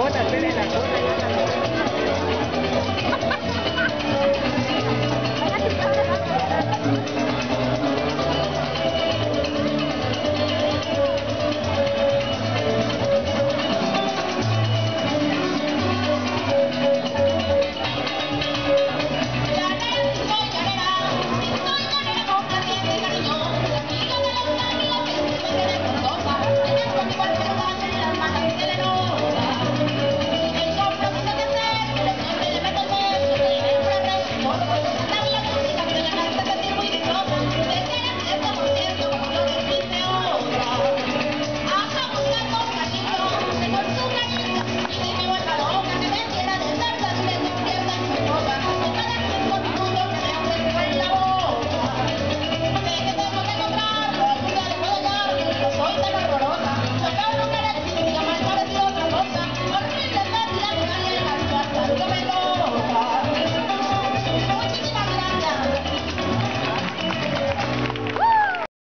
Bota, tiene la cuenta.